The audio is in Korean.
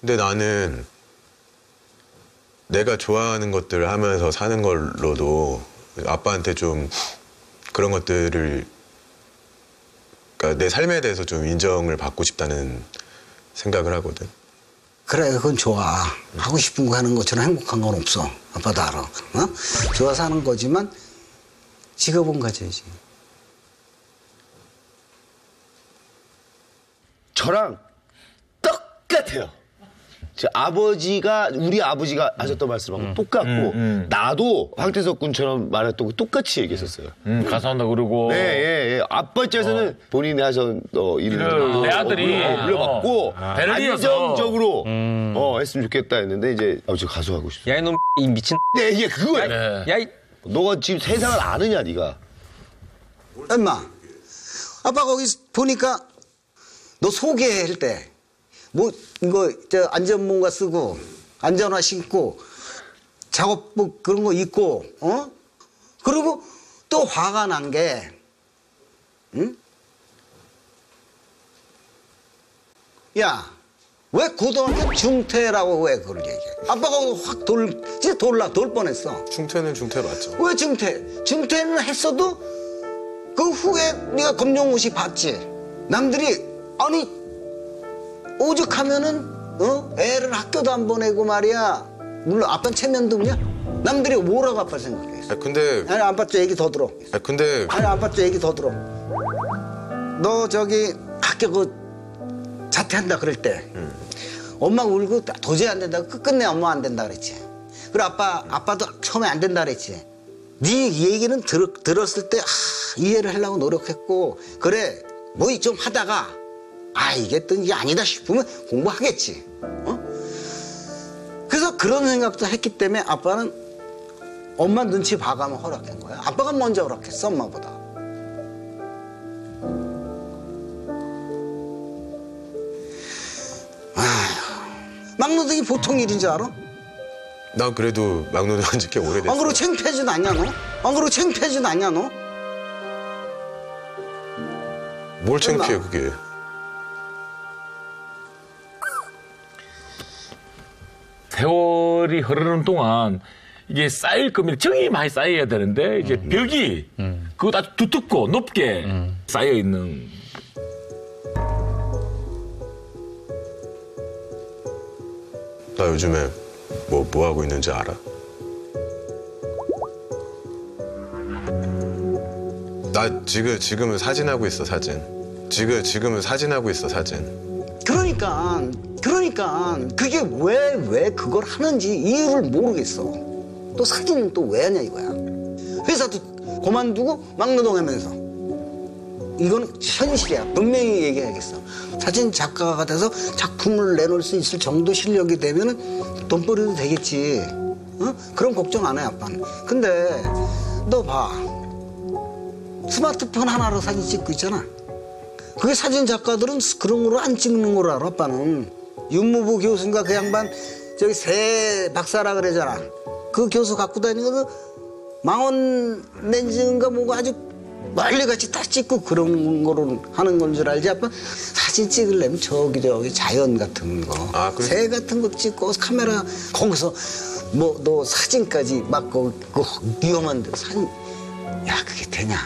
근데 나는 내가 좋아하는 것들을 하면서 사는 걸로도 아빠한테 좀 그런 것들을 그러니까 내 삶에 대해서 좀 인정을 받고 싶다는 생각을 하거든. 그래 그건 좋아 하고 싶은 거 하는 것처럼 행복한 건 없어 아빠도 알아 어? 좋아서 하는 거지만 직업은 가져야지 저랑 똑같아요. 제 아버지가 우리 아버지가 하셨던 말씀하고 똑같고 나도 황태석 군처럼 말했던 거 똑같이 얘기했었어요. 음, 가서 한다 그러고. 네, 예, 예. 아빠 입장에서는 본인이 하신 어, 일을 일을 내 아들이, 어, 물려받고 어, 이어서. 안정적으로 어, 했으면 좋겠다 했는데 이제 아버지 가수 하고 싶어. 야 이 놈 이 미친 네, 이게 그거야. 네. 야이 너가 지금 세상을 아느냐, 네가. 엄마 아빠 거기 보니까 너 소개할 때 뭐 이거 저 안전모가 쓰고 안전화 신고 작업복 그런 거 입고 어 그리고 또 화가 난게 응? 야, 왜 고등학교 중퇴라고 왜 그걸 얘기해? 아빠가 확 돌, 진짜 돌라, 돌 뻔했어. 중퇴는 중퇴로 왔죠. 왜 중퇴? 중퇴는 했어도 그 후에 네가 검정고시 봤지. 남들이 아니 오죽하면은 어 애를 학교도 안 보내고 말이야. 물론 아빠는 체면등이야. 남들이 뭐라고 아빠 생각했어? 아 근데 아니 아빠 저 얘기 더 들어. 아 근데 아니 아빠 저 얘기 더 들어. 너 저기 학교 그 자퇴한다 그럴 때 엄마 울고 도저히 안 된다. 끝끝내 엄마 안 된다 그랬지. 그리고 아빠 아빠도 처음에 안 된다 그랬지. 네 얘기는 들, 들었을 때 아, 이해를 하려고 노력했고 그래 뭐 좀 하다가 아 이게 또 이게 아니다 싶으면 공부하겠지. 어? 그래서 그런 생각도 했기 때문에 아빠는 엄마 눈치 봐가면 허락한 거야. 아빠가 먼저 허락했어 엄마보다. 막노동이 보통 일인 줄 알아? 난 그래도 막노동 한 지 꽤 오래됐어. 안 그러고 창피하지도 않냐 너? 안 그러고 창피하지도 않냐 너? 뭘 창피해 그게. 세월이 흐르는 동안 이게 쌓일 겁니다. 정이 많이 쌓여야 되는데 이제 벽이 그거 아주 두텁고 높게 쌓여 있는 나 요즘에 뭐뭐 하고 있는지 알아? 나 지금 지금은 사진하고 있어 사진. 지금 지금은 사진하고 있어 사진. 그러니까 그러니까 그게 왜 왜 그걸 하는지 이유를 모르겠어. 또 사진은 또 왜 하냐 이거야. 회사도 그만두고 막노동하면서 이건 현실이야. 분명히 얘기해야겠어. 사진 작가가 돼서 작품을 내놓을 수 있을 정도 실력이 되면은 돈벌이도 되겠지. 어? 그런 걱정 안 해 아빠는. 근데 너 봐. 스마트폰 하나로 사진 찍고 있잖아. 그게 사진 작가들은 그런 거로 안 찍는 걸 알아, 아빠는. 윤무부 교수인가 그 양반, 저기 새 박사라 그러잖아. 그 교수 갖고 다니는 거 망원 렌즈인가 뭐가 아주 멀리 같이 딱 찍고 그런 거로 하는 건 줄 알지, 아빠? 사진 찍으려면 저기 저기 자연 같은 거. 아, 그래? 같은 거 찍고 카메라 거기서 뭐 너 사진까지 막 그, 그 위험한데 사진. 야, 그게 되냐?